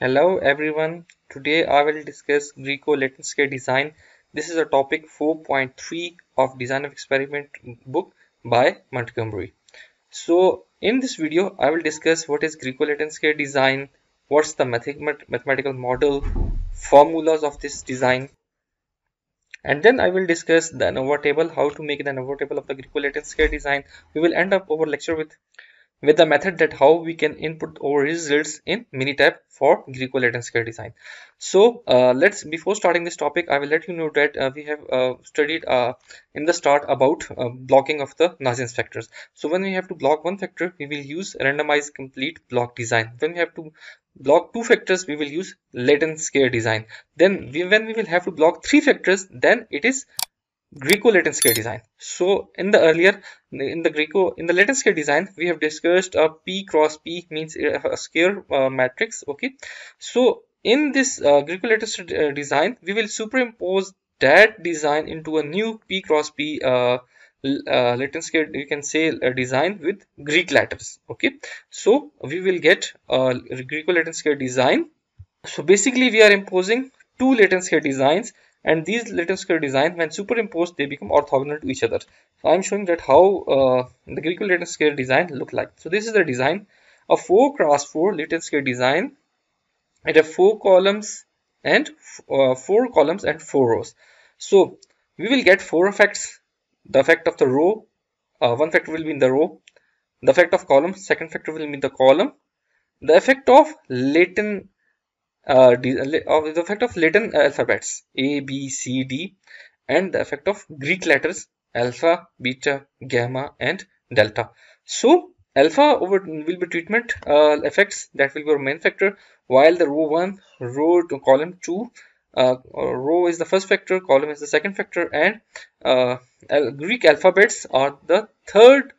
Hello everyone. Today I will discuss Greco Latin square design. This is a topic 4.3 of design of experiment book by Montgomery. So in this video I will discuss what is Greco Latin square design, what's the mathematical model, formulas of this design and then I will discuss the ANOVA table, how to make the ANOVA table of the Greco Latin square design. We will end up our lecture with with the method that how we can input our results in Minitab for Greco Latin square design. So uh, let's before starting this topic, I will let you know that uh, we have uh, studied uh, in the start about uh, blocking of the nuisance factors. So when we have to block one factor, we will use randomized complete block design. When we have to block two factors, we will use Latin square design. Then we, when we will have to block three factors, then it is Greco Latin square design. So in the earlier in the Greco in the scale design we have discussed a P cross P means a square uh, matrix. Okay, so in this uh, Greco Latin uh, design we will superimpose that design into a new P cross P uh, uh, scale you can say a design with Greek letters. Okay, so we will get a Greco Latin square design. So basically we are imposing two scale designs and these Latin square design when superimposed they become orthogonal to each other. So i'm showing that how uh, the Greco Latin square design look like. So this is the design a 4 cross 4 Latin square design it have four columns and uh, four columns and four rows. So we will get four effects. The effect of the row uh, one factor will be in the row. The effect of column second factor will be in the column. The effect of Latin uh, the effect of Latin alphabets A, B, C, D and the effect of Greek letters alpha, beta, gamma and delta. So alpha over will be treatment uh, effects that will be our main factor while the row 1, row to column 2 uh, row is the first factor, column is the second factor and uh, Greek alphabets are the third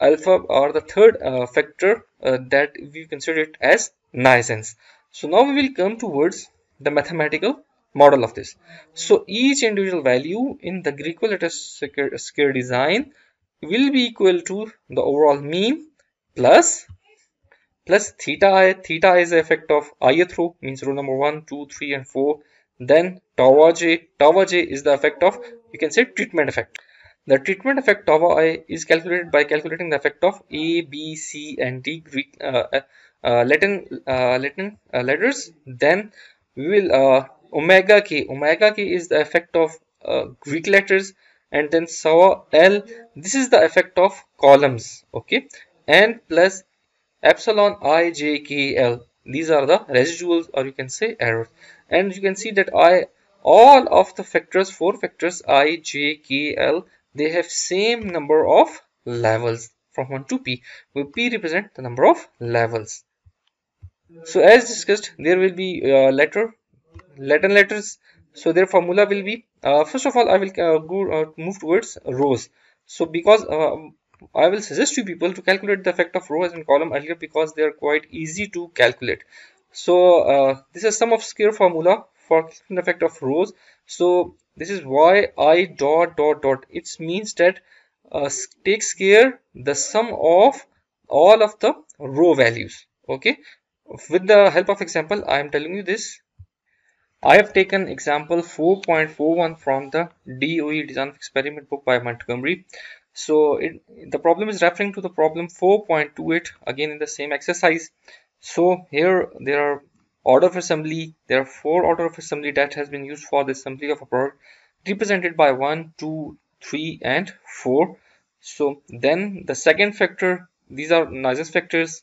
alpha or the third uh, factor uh, that we consider it as nuisance. So now we will come towards the mathematical model of this. So each individual value in the Greek letter square design will be equal to the overall mean plus plus theta i. Theta i is the effect of ith row means row number 1, 2, 3 and 4. Then tau j. Tau j is the effect of you can say treatment effect. The treatment effect tau i is calculated by calculating the effect of A, B, C and D Greek uh, uh, Latin uh, Latin uh, letters. Then we will omega k. Omega k is the effect of Greek letters and then saw L. This is the effect of columns okay? And plus epsilon i j k l. These are the residuals or you can say errors. And you can see that i all of the factors four factors i j k l they have same number of levels from 1 to p where p represent the number of levels. So as discussed there will be uh, letter latin letters. So their formula will be uh, first of all i will uh, go uh, move towards rows. So because uh, i will suggest to people to calculate the effect of rows and column earlier because they are quite easy to calculate. So uh, this is some of square formula for effect of rows. So this is why i dot dot dot. It means that uh, takes care the sum of all of the row values. Okay? With the help of example i am telling you this. I have taken example 4.41 from the doe design experiment book by montgomery. So it, the problem is referring to the problem 4.28 again in the same exercise. So here there are order of assembly there are four order of assembly that has been used for the assembly of a product represented by 1 2 3 and 4 so then the second factor these are nuisance factors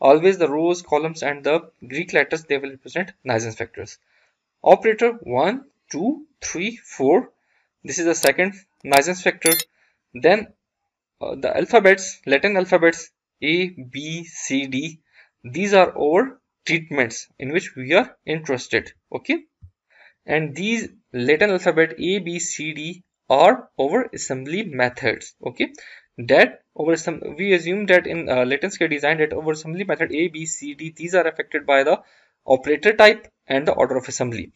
Always the rows, columns and the Greek letters they will represent nuisance factors. Operator 1, 2, 3, 4. This is the second nuisance factor. Then uh, the alphabets, Latin alphabets A, B, C, D. These are our treatments in which we are interested. Okay. And these Latin alphabet A, B, C, D are over assembly methods. Okay that over some we assume that in uh, Latin square design that over assembly method a b c d these are affected by the operator type and the order of assembly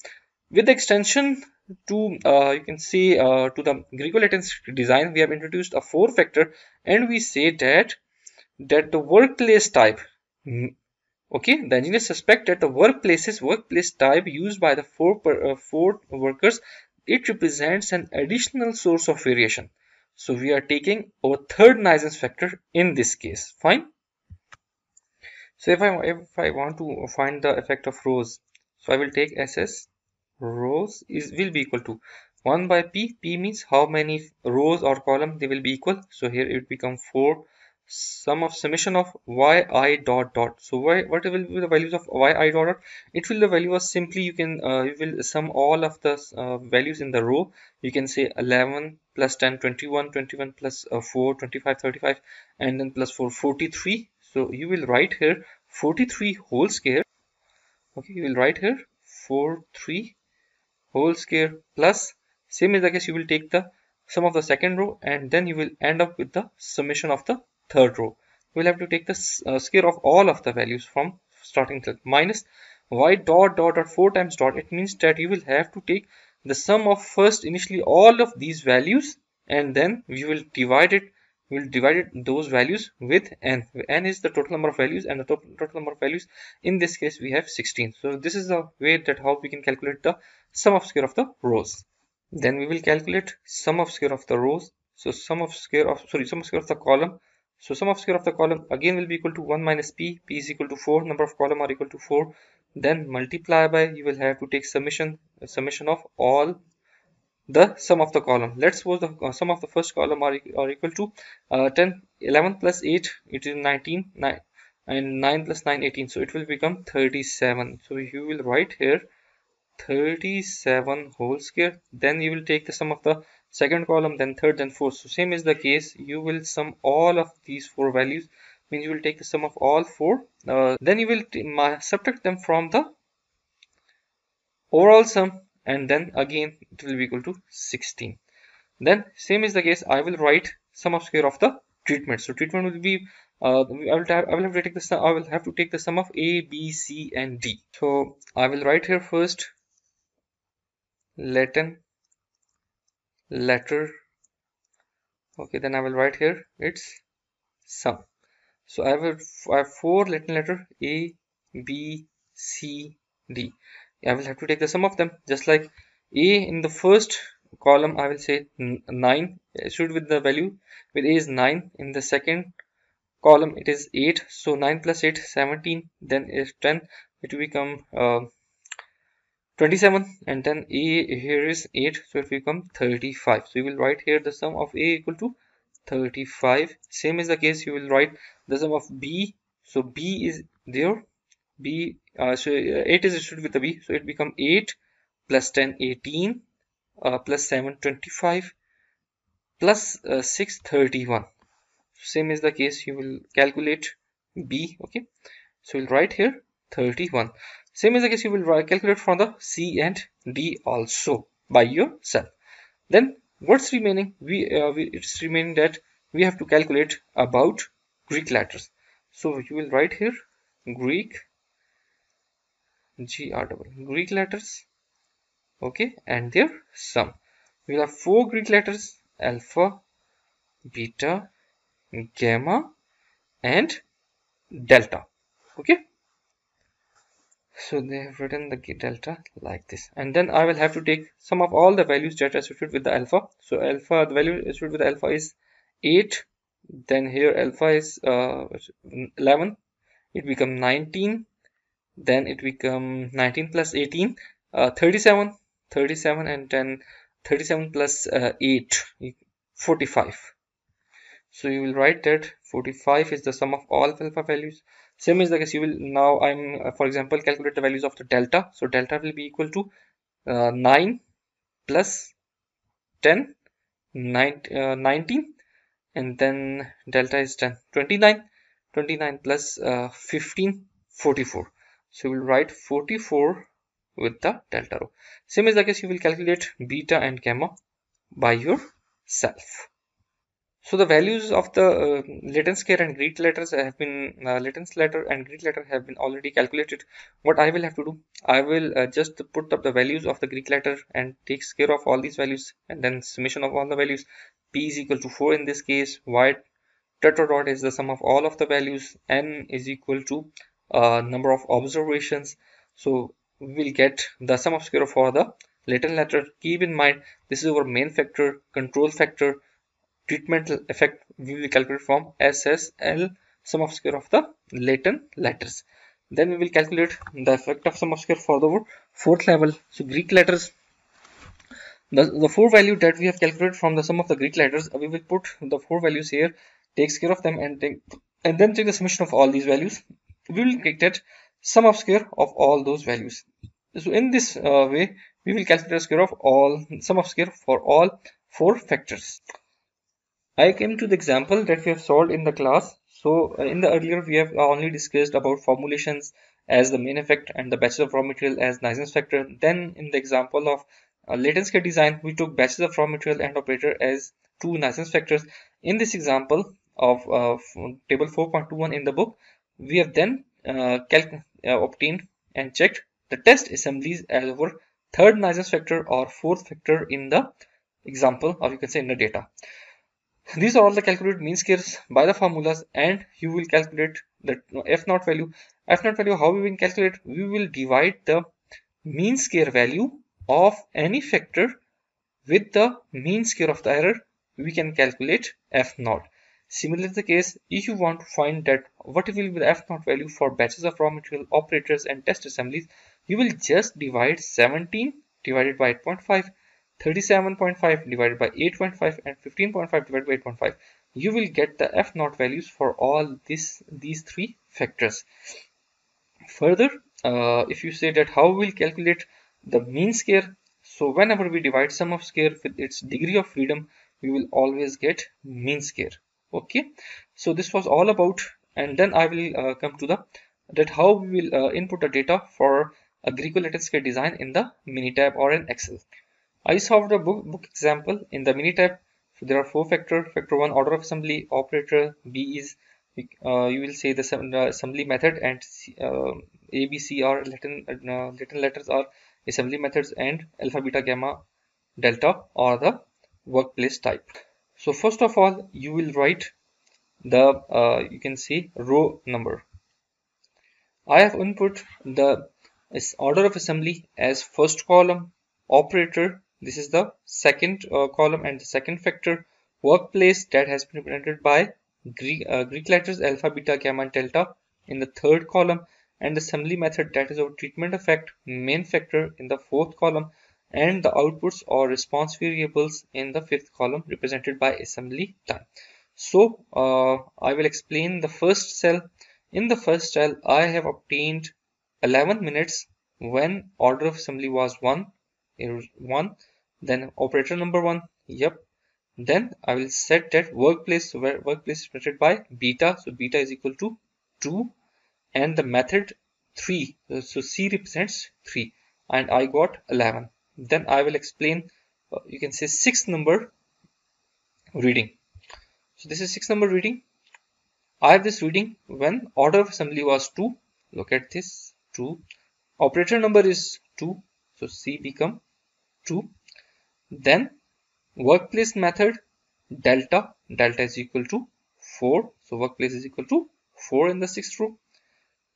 with the extension to uh, you can see uh, to the Greco Latin design we have introduced a four factor and we say that that the workplace type okay the engineers suspect that the workplaces workplace type used by the four per, uh, four workers it represents an additional source of variation. So we are taking our third nuisance factor in this case. Fine? So if I if I want to find the effect of rows so I will take SS rows is will be equal to 1 by p. P means how many rows or column they will be equal. So here it become 4 sum of summation of yi dot dot. So why what will be the values of yi dot dot? It will the value of simply you can uh, you will sum all of the uh, values in the row. You can say 11 plus 10 21 21 plus, uh, 4 25 35 and then plus 4 43 so you will write here 43 whole square. Okay you will write here 4 3 whole square plus. Same as the case you will take the sum of the second row and then you will end up with the summation of the third row. We'll have to take the uh, square of all of the values from starting to minus y dot dot dot 4 times dot. It means that you will have to take the sum of first initially all of these values and then we will divide it we will divide it, those values with n. n is the total number of values and the total, total number of values. In this case we have 16 so this is the way that how we can calculate the sum of square of the rows. Then we will calculate sum of square of the rows. So sum of square of sorry sum of square of the column so sum of square of the column again will be equal to 1 minus p. p is equal to 4. Number of column are equal to 4. Then multiply by you will have to take summation summation of all the sum of the column. Let's suppose the uh, sum of the first column are, are equal to uh, 10 11 plus 8 it is 19 9 and 9 plus 9 18 so it will become 37 so you will write here 37 whole square then you will take the sum of the second column then third then fourth. So same is the case. You will sum all of these four values. Means you will take the sum of all four. Uh, then you will subtract them from the overall sum. And then again it will be equal to 16 then same is the case. I will write sum of square of the treatment. So treatment will be uh, I will have I will have to take the sum I will have to take the sum of A B C and D. So I will write here first Latin letter. Okay then I will write here. It's sum. So I will I have four Latin letter A B C D. I will have to take the sum of them. Just like A in the first column I will say 9 should with the value. With A is 9 in the second column it is 8 so 9 plus 8 17 then is 10 it will become uh, 27 and then a here is 8 so it will become 35 so you will write here the sum of a equal to 35 same is the case you will write the sum of b. So b is there. B uh, so uh, 8 is associated with the b. So it become 8 plus 10 18 uh, plus 7 25 plus, uh, 6 31 same is the case you will calculate b okay? So we'll write here 31 same as the case you will calculate from the C and D also by yourself. Then what's remaining? We, uh, we it's remaining that we have to calculate about Greek letters. So you will write here Greek G R double Greek letters okay and their sum. We have four Greek letters alpha, beta, gamma and delta okay so they have written the delta like this. And then I will have to take some of all the values that are associated with the alpha. So alpha the value associated with the alpha is 8 then here alpha is uh, 11 it become 19 then it become 19 plus 18 uh, 37 37 and then 37 plus, uh, 8 45 so you will write that 45 is the sum of all alpha values same is the case you will now i'm uh, for example calculate the values of the delta. So delta will be equal to uh, 9 plus 10 9 uh, 19 and then delta is 10 29 29 plus, uh, 15 44 so we will write 44 with the delta row. Same is the case you will calculate beta and gamma by yourself so the values of the uh, Latin square and Greek letters have been uh, Latin letter and Greek letter have been already calculated. What I will have to do, I will uh, just put up the values of the Greek letter and take care of all these values and then summation of all the values. P is equal to 4 in this case. Y tetra dot is the sum of all of the values. N is equal to uh, number of observations so we will get the sum of square for the Latin letter keep in mind this is our main factor control factor treatment effect we will calculate from SSL sum of square of the Latin letters. Then we will calculate the effect of sum of square for the fourth level. So Greek letters. The, the four value that we have calculated from the sum of the Greek letters we will put the four values here takes care of them and take and then take the summation of all these values. We will get sum of square of all those values. So in this uh, way we will calculate the square of all sum of square for all four factors i came to the example that we have solved in the class. So uh, in the earlier we have only discussed about formulations as the main effect and the batches of raw material as nuisance factor. Then in the example of uh, Latin square design we took batches of raw material and operator as two nuisance factors. In this example of uh, table 4.21 in the book we have then uh, uh, obtained and checked the test assemblies as our third nuisance factor or fourth factor in the example or you can say in the data these are all the calculated mean squares by the formulas and you will calculate the f naught value. F naught value how we will calculate? We will divide the mean square value of any factor with the mean square of the error. We can calculate f naught. Similarly the case, if you want to find that what will be the F naught value for batches of raw material operators and test assemblies, you will just divide 17 divided by 8.5, 37.5 divided by 8.5 and 15.5 divided by 8.5. You will get the F naught values for all this, these three factors. Further, uh, if you say that how we will calculate the mean square, so whenever we divide sum of square with its degree of freedom, we will always get mean square okay so this was all about and then I will uh, come to the that how we will uh, input the data for a Greco-Latin square design in the Minitab or in Excel. I solved the book, book example in the Minitab. So there are four factor. Factor one order of assembly operator B is uh, you will say the, the, assembly method and uh, A, B, C are Latin uh, Latin letters are assembly methods and alpha, beta, gamma, delta are the workplace type so first of all you will write the uh, you can see row number I have input the order of assembly as first column operator this is the second uh, column and the second factor workplace that has been represented by Greek, uh, Greek letters alpha beta gamma and delta in the third column and the assembly method that is our treatment effect main factor in the fourth column and the outputs or response variables in the fifth column represented by assembly time. So uh, I will explain the first cell. In the first cell, I have obtained 11 minutes when order of assembly was 1, 1 then operator number 1, yep. Then I will set that workplace, where workplace is represented by beta, so beta is equal to 2 and the method 3, so C represents 3 and I got 11 then I will explain uh, you can say six number reading. So this is six number reading. I have this reading when order of assembly was 2 look at this 2 operator number is 2 so C become 2 then workplace method delta delta is equal to 4 so workplace is equal to 4 in the sixth row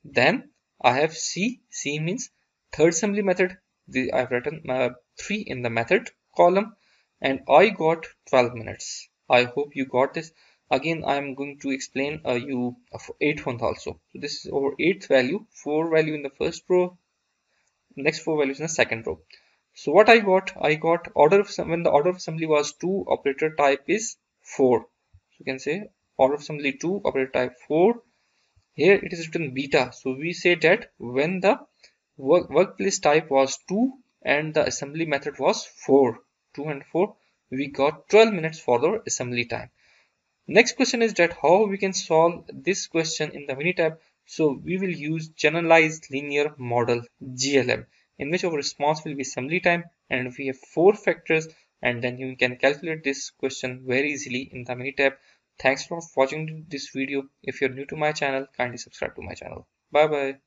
then I have C C means third assembly method the, I've written uh, 3 in the method column and I got 12 minutes. I hope you got this. Again, I'm going to explain uh, you 8th one also. So this is our 8th value, 4 value in the first row, next 4 values in the second row. So what I got, I got order of when the order of assembly was 2, operator type is 4. So you can say order of assembly 2, operator type 4. Here it is written beta. So we say that when the work, workplace type was 2 and the assembly method was 4 2 and 4 we got 12 minutes for the assembly time next question is that how we can solve this question in the minitab so we will use generalized linear model glm in which our response will be assembly time and we have four factors and then you can calculate this question very easily in the Minitab thanks for watching this video. If you're new to my channel kindly subscribe to my channel. Bye bye